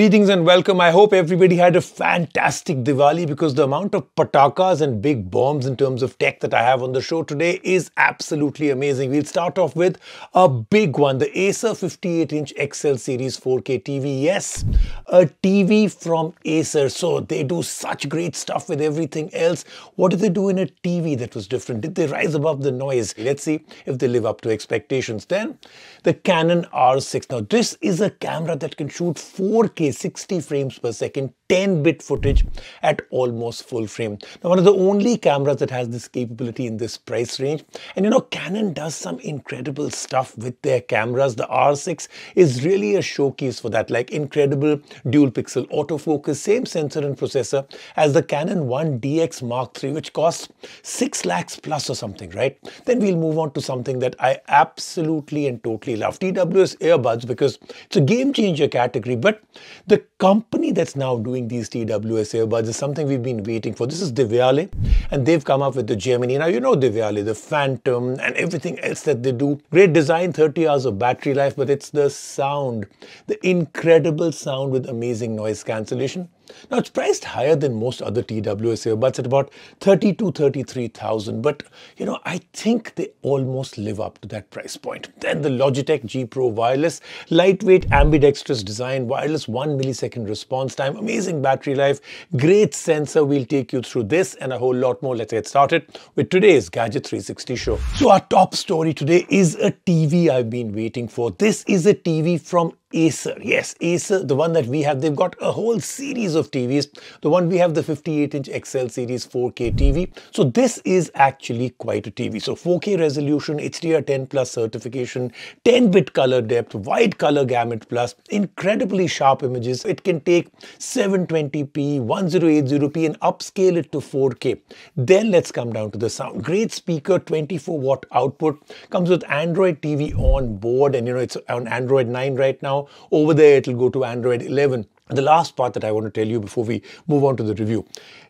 Greetings and welcome. I hope everybody had a fantastic Diwali because the amount of patakas and big bombs in terms of tech that I have on the show today is absolutely amazing. We'll start off with a big one, the Acer 58-inch XL Series 4K TV. Yes, a TV from Acer. So they do such great stuff with everything else. What did they do in a TV that was different? Did they rise above the noise? Let's see if they live up to expectations. Then the Canon R6. Now this is a camera that can shoot 4K 60 frames per second 10-bit footage at almost full frame. Now, one of the only cameras that has this capability in this price range. And you know, Canon does some incredible stuff with their cameras. The R6 is really a showcase for that, like incredible dual pixel autofocus, same sensor and processor as the Canon 1 DX Mark III, which costs 6 lakhs plus or something, right? Then we'll move on to something that I absolutely and totally love. TWS earbuds because it's a game changer category, but the company that's now doing these TWS earbuds is something we've been waiting for. This is Devialet, and they've come up with the Gemini. Now, you know Devialet, the Phantom, and everything else that they do. Great design, 30 hours of battery life, but it's the sound, the incredible sound with amazing noise cancellation. Now it's priced higher than most other TWS earbuds at about 30 to 33,000 but you know I think they almost live up to that price point. Then the Logitech G Pro wireless, lightweight ambidextrous design, wireless 1 millisecond response time, amazing battery life, great sensor. We'll take you through this and a whole lot more. Let's get started with today's Gadget 360 show. So our top story today is a TV I've been waiting for. This is a TV from Acer. Yes, Acer, the one that we have, they've got a whole series of TVs. The one we have, the 58-inch XL Series 4K TV. So this is actually quite a TV. So 4K resolution, HDR10 plus certification, 10-bit color depth, wide color gamut plus, incredibly sharp images. It can take 720p, 1080p and upscale it to 4K. Then let's come down to the sound. Great speaker, 24 watt output, comes with Android TV on board and you know, it's on Android 9 right now over there, it'll go to Android 11. And the last part that I want to tell you before we move on to the review,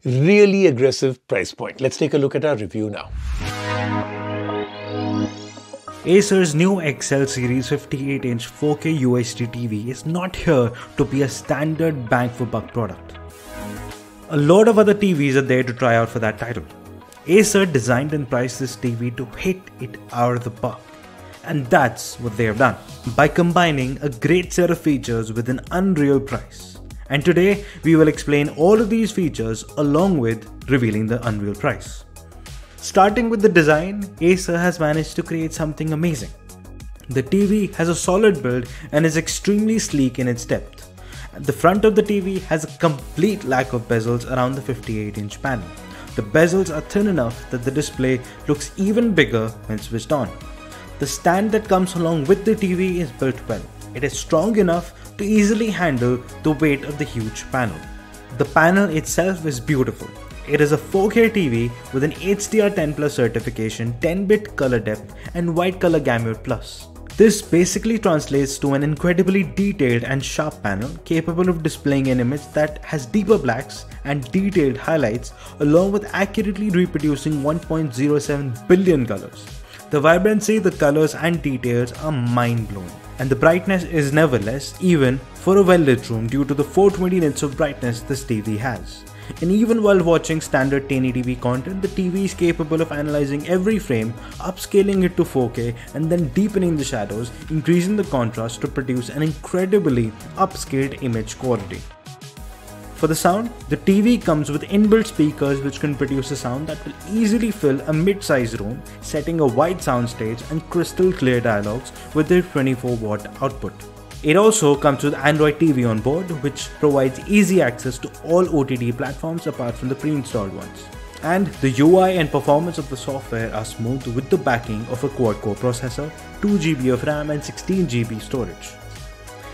really aggressive price point. Let's take a look at our review now. Acer's new XL Series 58-inch 4K UHD TV is not here to be a standard bang for buck product. A lot of other TVs are there to try out for that title. Acer designed and priced this TV to hit it out of the park. And that's what they have done by combining a great set of features with an unreal price. And today we will explain all of these features along with revealing the unreal price. Starting with the design, Acer has managed to create something amazing. The TV has a solid build and is extremely sleek in its depth. The front of the TV has a complete lack of bezels around the 58 inch panel. The bezels are thin enough that the display looks even bigger when switched on. The stand that comes along with the TV is built well. It is strong enough to easily handle the weight of the huge panel. The panel itself is beautiful. It is a 4K TV with an HDR10 Plus certification, 10-bit color depth and wide color gamut plus. This basically translates to an incredibly detailed and sharp panel capable of displaying an image that has deeper blacks and detailed highlights along with accurately reproducing 1.07 billion colors. The vibrancy, the colors and details are mind blowing. And the brightness is never less, even for a well lit room due to the 420 nits of brightness this TV has. And even while watching standard 1080p content, the TV is capable of analyzing every frame, upscaling it to 4K, and then deepening the shadows, increasing the contrast to produce an incredibly upscaled image quality. For the sound, the TV comes with inbuilt speakers which can produce a sound that will easily fill a mid-sized room, setting a wide soundstage and crystal clear dialogues with their 24 watt output. It also comes with Android TV on board, which provides easy access to all OTT platforms apart from the pre-installed ones. And the UI and performance of the software are smooth with the backing of a quad-core processor, 2GB of RAM and 16GB storage.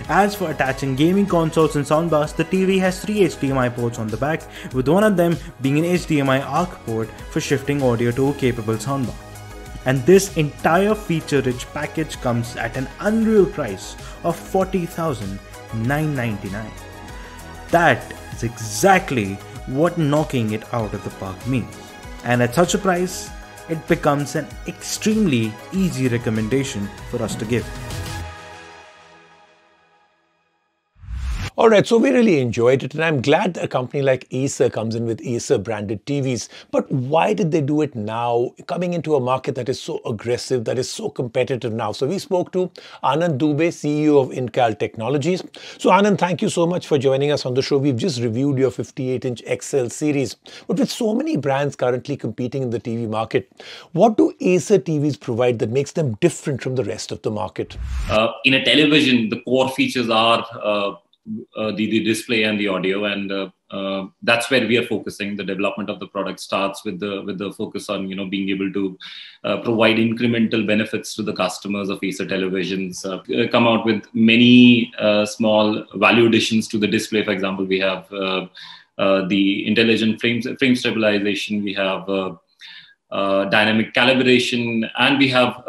As for attaching gaming consoles and soundbars, the TV has three HDMI ports on the back, with one of them being an HDMI ARC port for shifting audio to a capable soundbar. And this entire feature-rich package comes at an unreal price of 40,999. That is exactly what knocking it out of the park means. And at such a price, it becomes an extremely easy recommendation for us to give. All right, so we really enjoyed it, and I'm glad a company like Acer comes in with Acer branded TVs. But why did they do it now, coming into a market that is so aggressive, that is so competitive now? So we spoke to Anand Dubey, CEO of Indkal Technologies. So Anand, thank you so much for joining us on the show. We've just reviewed your 58-inch XL series, but with so many brands currently competing in the TV market, what do Acer TVs provide that makes them different from the rest of the market? Uh, in a television, the core features are uh, uh, the, the display and the audio. And uh, uh, that's where we are focusing. The development of the product starts with the with the focus on you know being able to uh, provide incremental benefits to the customers of acer televisions. Uh, uh come out with many small value additions to the display. For example we have the intelligent frame frame stabilization. We have dynamic calibration. And we have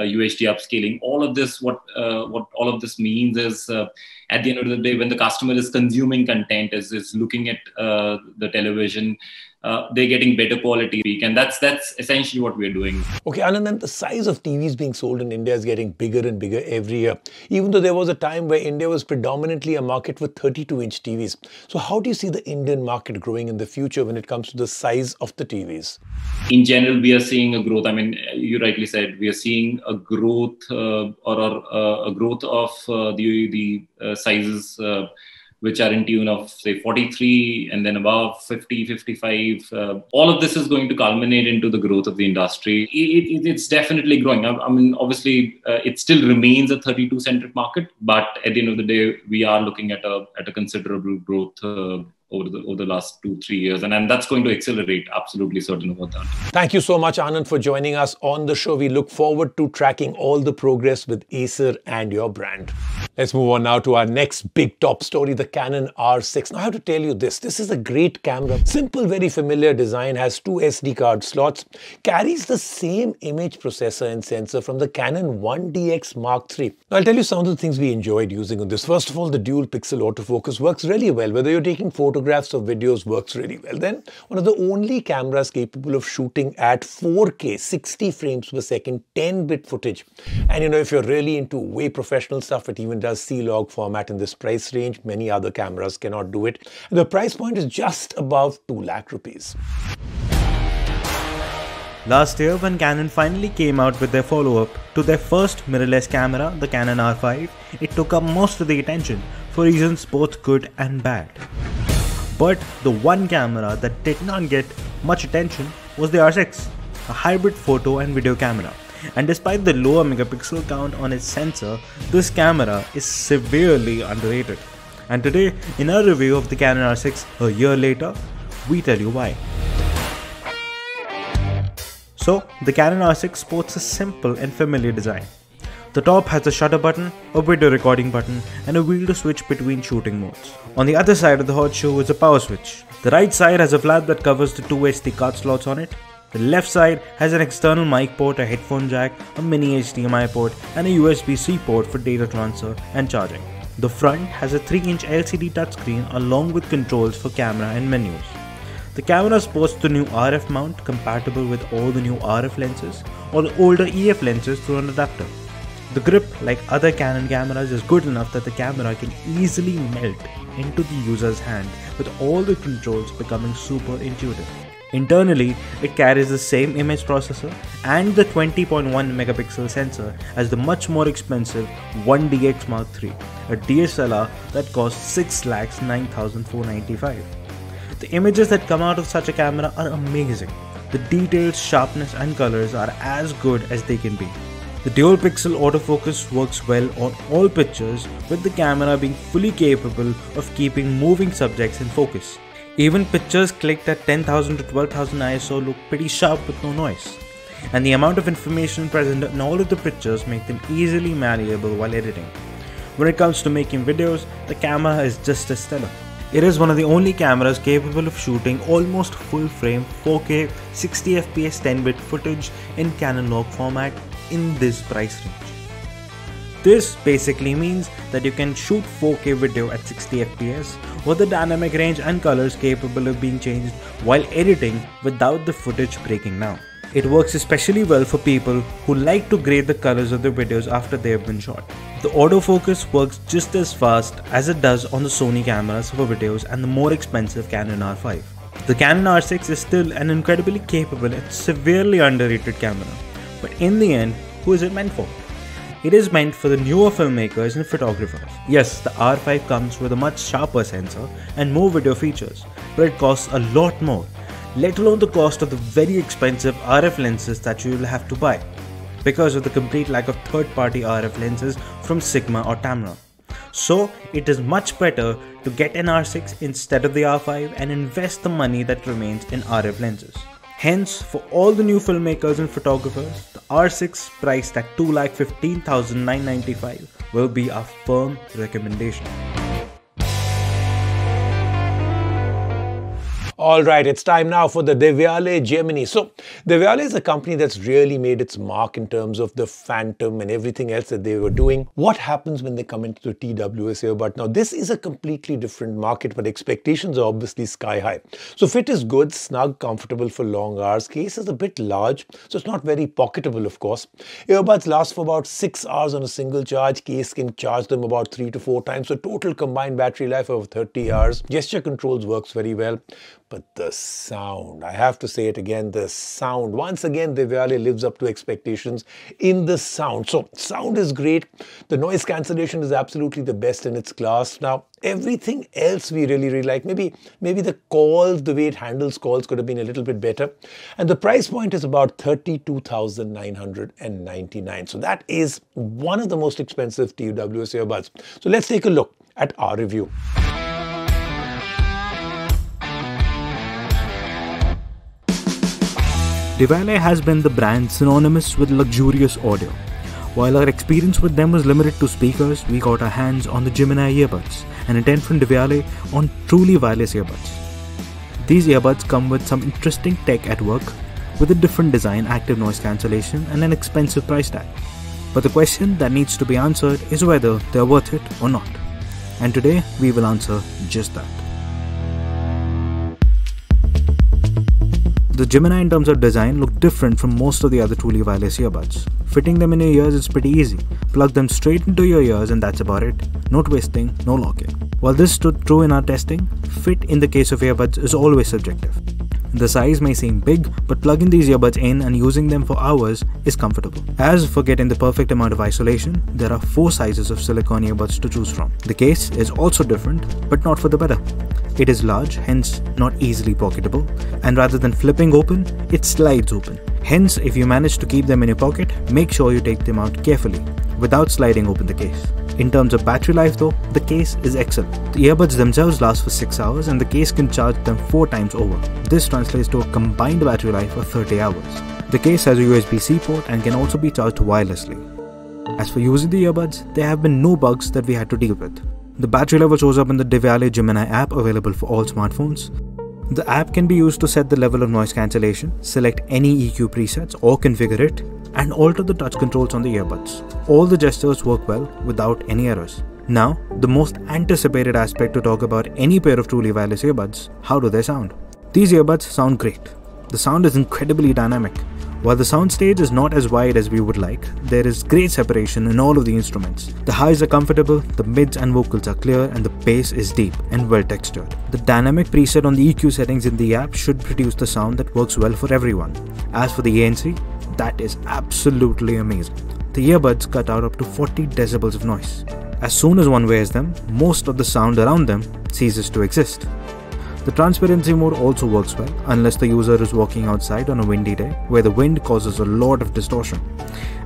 UHD upscaling. All of this, what uh, what all of this means is, uh, at the end of the day, when the customer is consuming content, is is looking at uh, the television, uh, they're getting better quality and that's that's essentially what we're doing. Okay and then the size of tvs being sold in india is getting bigger and bigger every year. Even though there was a time where india was predominantly a market with 32 inch tvs so how do you see the indian market growing in the future when it comes to the size of the tvs in general we are seeing a growth. I mean you rightly said we are seeing a growth uh, or, or uh, a growth of uh, the the uh, sizes which are in tune of say 43 and then above 50 55 uh, all of this is going to culminate into the growth of the industry. It, it, it's definitely growing. I, I mean obviously uh, it still remains a 32 centric market but at the end of the day we are looking at a at a considerable growth uh, over the over the last two three years and, and that's going to accelerate absolutely certain about that. Thank you so much anand for joining us on the show. We look forward to tracking all the progress with acer and your brand let's move on now to our next big top story the canon r6 now i have to tell you this. This is a great camera. Simple very familiar design has two sd card slots carries the same image processor and sensor from the canon 1dx mark iii now i'll tell you some of the things we enjoyed using on this. First of all the dual pixel autofocus works really well. Whether you're taking photographs or videos works really well. Then one of the only cameras capable of shooting at 4K, 60 frames per second, 10-bit footage. And you know, if you're really into way professional stuff, it even does C-Log format in this price range. Many other cameras cannot do it. The price point is just above 2 lakh rupees. Last year, when Canon finally came out with their follow up to their first mirrorless camera, the Canon R5, it took up most of the attention for reasons both good and bad. But the one camera that did not get much attention was the R6, a hybrid photo and video camera. And despite the lower megapixel count on its sensor, this camera is severely underrated. And today, in our review of the Canon R6 a year later, we tell you why. So, the Canon R6 sports a simple and familiar design. The top has a shutter button, a video recording button, and a wheel to switch between shooting modes. On the other side of the hot shoe is a power switch. The right side has a flap that covers the two SD card slots on it. The left side has an external mic port, a headphone jack, a mini HDMI port, and a USB-C port for data transfer and charging. The front has a 3-inch LCD touchscreen along with controls for camera and menus. The camera sports the new RF mount compatible with all the new RF lenses or the older EF lenses through an adapter. The grip, like other Canon cameras, is good enough that the camera can easily melt into the user's hand with all the controls becoming super intuitive. Internally, it carries the same image processor and the 20.1 megapixel sensor as the much more expensive 1DX Mark III, a DSLR that costs 6,9495. The images that come out of such a camera are amazing. The details, sharpness, and colors are as good as they can be. The dual pixel autofocus works well on all pictures with the camera being fully capable of keeping moving subjects in focus. Even pictures clicked at 10,000 to 12,000 ISO look pretty sharp with no noise. And the amount of information present in all of the pictures make them easily malleable while editing. When it comes to making videos, the camera is just as stellar. It is one of the only cameras capable of shooting almost full frame 4K 60fps 10-bit footage in Canon log format in this price range. This basically means that you can shoot 4K video at 60 with the dynamic range and colors capable of being changed while editing without the footage breaking down. It works especially well for people who like to grade the colors of their videos after they have been shot. The autofocus works just as fast as it does on the Sony cameras for videos and the more expensive Canon R5. The Canon R6 is still an incredibly capable and severely underrated camera, but in the end, who is it meant for? It is meant for the newer filmmakers and photographers. Yes, the R5 comes with a much sharper sensor and more video features, but it costs a lot more, let alone the cost of the very expensive RF lenses that you will have to buy, because of the complete lack of third party RF lenses from Sigma or Tamron. So, it is much better to get an R6 instead of the R5 and invest the money that remains in RF lenses. Hence, for all the new filmmakers and photographers, the R6 priced at 2,15,995 will be our firm recommendation. All right, it's time now for the Devialet Gemini. So, Devialet is a company that's really made its mark in terms of the Phantom and everything else that they were doing. What happens when they come into the TWS earbud? Now, this is a completely different market, but expectations are obviously sky high. So, fit is good, snug, comfortable for long hours. Case is a bit large, so it's not very pocketable, of course. Earbuds last for about six hours on a single charge. Case can charge them about three to four times. So, total combined battery life of 30 hours. Gesture controls works very well. But the sound, I have to say it again, the sound. Once again, Devialet lives up to expectations in the sound. So sound is great. The noise cancellation is absolutely the best in its class. Now, everything else we really, really like. Maybe, maybe the calls, the way it handles calls could have been a little bit better. And the price point is about 32,999. So that is one of the most expensive TWS earbuds. So let's take a look at our review. Devialet has been the brand synonymous with luxurious audio. While our experience with them was limited to speakers, we got our hands on the Gemini earbuds, an intent from Devialet on truly wireless earbuds. These earbuds come with some interesting tech at work, with a different design, active noise cancellation, and an expensive price tag. But the question that needs to be answered is whether they're worth it or not. And today we will answer just that. The Gemini in terms of design look different from most of the other truly wireless earbuds. Fitting them in your ears is pretty easy. Plug them straight into your ears and that's about it. No twisting, no locking. While this stood true in our testing, fit in the case of earbuds is always subjective. The size may seem big, but plugging these earbuds in and using them for hours is comfortable. As for getting the perfect amount of isolation, there are four sizes of silicone earbuds to choose from. The case is also different, but not for the better. It is large, hence not easily pocketable, and rather than flipping open, it slides open. Hence, if you manage to keep them in your pocket, make sure you take them out carefully, without sliding open the case. In terms of battery life though, the case is excellent. The earbuds themselves last for 6 hours and the case can charge them 4 times over. This translates to a combined battery life of 30 hours. The case has a USB-C port and can also be charged wirelessly. As for using the earbuds, there have been no bugs that we had to deal with. The battery level shows up in the Devialet Gemini app available for all smartphones. The app can be used to set the level of noise cancellation, select any EQ presets or configure it, and alter the touch controls on the earbuds. All the gestures work well without any errors. Now, the most anticipated aspect to talk about any pair of truly wireless earbuds how do they sound? These earbuds sound great. The sound is incredibly dynamic. While the soundstage is not as wide as we would like, there is great separation in all of the instruments. The highs are comfortable, the mids and vocals are clear, and the bass is deep and well textured. The dynamic preset on the EQ settings in the app should produce the sound that works well for everyone. As for the ANC, that is absolutely amazing. The earbuds cut out up to 40 decibels of noise. As soon as one wears them, most of the sound around them ceases to exist. The transparency mode also works well unless the user is walking outside on a windy day where the wind causes a lot of distortion.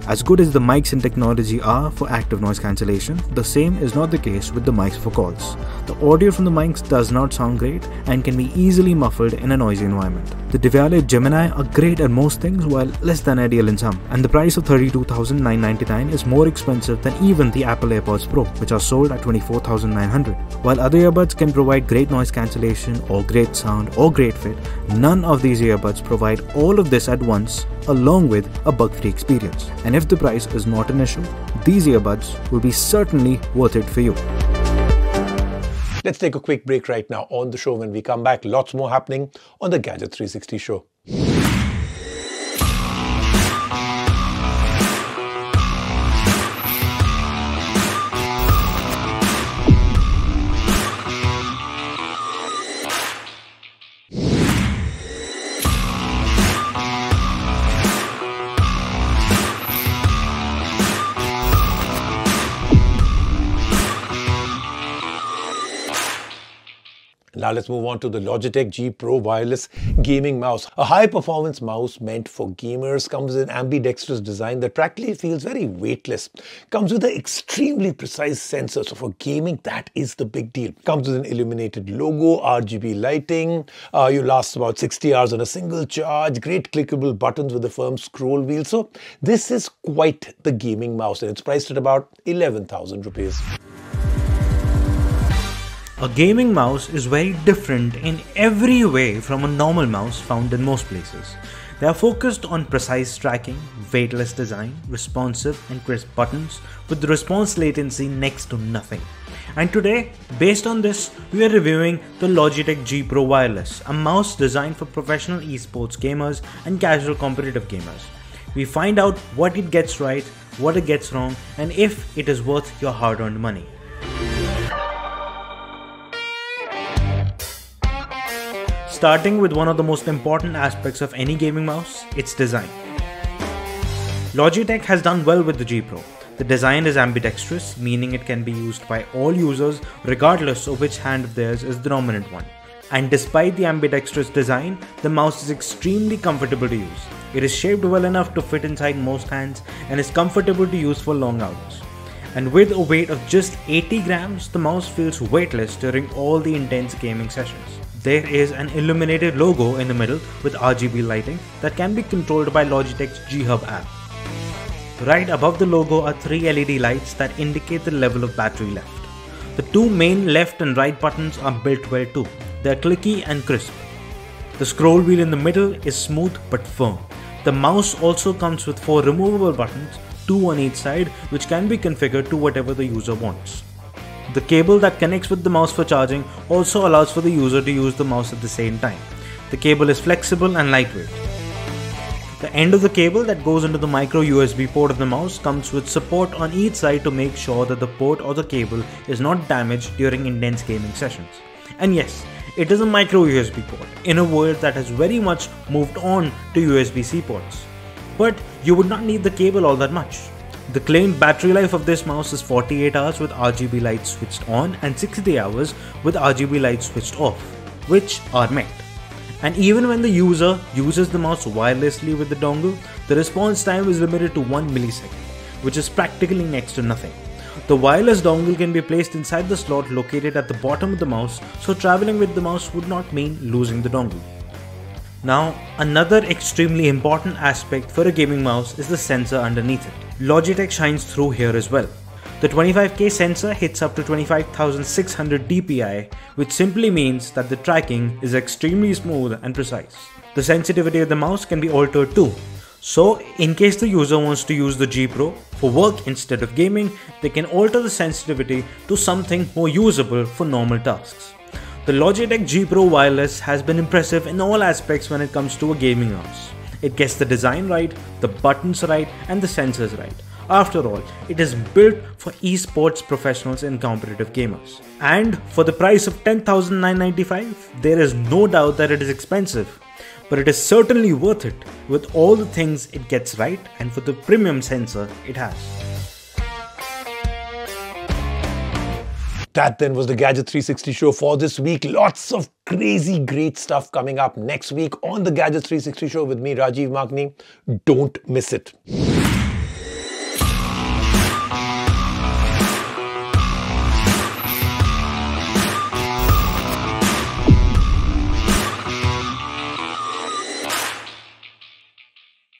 As good as the mics and technology are for active noise cancellation, the same is not the case with the mics for calls. The audio from the mics does not sound great and can be easily muffled in a noisy environment. The Devialet Gemini are great at most things while less than ideal in some, and the price of 32999 is more expensive than even the Apple AirPods Pro, which are sold at 24900 While other earbuds can provide great noise cancellation or great sound or great fit, none of these earbuds provide all of this at once along with a bug-free experience. If the price is not an issue, these earbuds will be certainly worth it for you. Let's take a quick break right now on the show. When we come back, lots more happening on the Gadget 360 show. Now let's move on to the Logitech G Pro wireless gaming mouse. A high performance mouse meant for gamers comes in ambidextrous design that practically feels very weightless. Comes with an extremely precise sensor. So for gaming, that is the big deal. Comes with an illuminated logo, RGB lighting. Uh, you last about 60 hours on a single charge. Great clickable buttons with a firm scroll wheel. So this is quite the gaming mouse and it's priced at about 11,000 rupees. A gaming mouse is very different in every way from a normal mouse found in most places. They are focused on precise tracking, weightless design, responsive and crisp buttons with the response latency next to nothing. And today, based on this, we are reviewing the Logitech G Pro Wireless, a mouse designed for professional esports gamers and casual competitive gamers. We find out what it gets right, what it gets wrong, and if it is worth your hard earned money. Starting with one of the most important aspects of any gaming mouse, its design. Logitech has done well with the G Pro. The design is ambidextrous, meaning it can be used by all users regardless of which hand of theirs is the dominant one. And despite the ambidextrous design, the mouse is extremely comfortable to use. It is shaped well enough to fit inside most hands and is comfortable to use for long hours. And with a weight of just 80 grams, the mouse feels weightless during all the intense gaming sessions there is an illuminated logo in the middle with RGB lighting that can be controlled by Logitech's G Hub app. Right above the logo are three LED lights that indicate the level of battery left. The two main left and right buttons are built well too. They are clicky and crisp. The scroll wheel in the middle is smooth but firm. The mouse also comes with four removable buttons, two on each side, which can be configured to whatever the user wants. The cable that connects with the mouse for charging also allows for the user to use the mouse at the same time. The cable is flexible and lightweight. The end of the cable that goes into the micro USB port of the mouse comes with support on each side to make sure that the port or the cable is not damaged during intense gaming sessions. And yes, it is a micro USB port in a world that has very much moved on to USB C ports. But you would not need the cable all that much. The claimed battery life of this mouse is 48 hours with RGB lights switched on and 60 hours with RGB lights switched off, which are met. And even when the user uses the mouse wirelessly with the dongle, the response time is limited to 1 millisecond, which is practically next to nothing. The wireless dongle can be placed inside the slot located at the bottom of the mouse, so traveling with the mouse would not mean losing the dongle. Now, another extremely important aspect for a gaming mouse is the sensor underneath it. Logitech shines through here as well. The 25K sensor hits up to 25,600 dpi, which simply means that the tracking is extremely smooth and precise. The sensitivity of the mouse can be altered too. So, in case the user wants to use the G Pro for work instead of gaming, they can alter the sensitivity to something more usable for normal tasks. The Logitech G Pro Wireless has been impressive in all aspects when it comes to a gaming mouse. It gets the design right, the buttons right, and the sensors right. After all, it is built for esports professionals and competitive gamers. And for the price of 10,995, there is no doubt that it is expensive. But it is certainly worth it with all the things it gets right and for the premium sensor it has. That then was the Gadget 360 show for this week. Lots of crazy great stuff coming up next week on the Gadget 360 show with me, Rajiv Makhni. Don't miss it.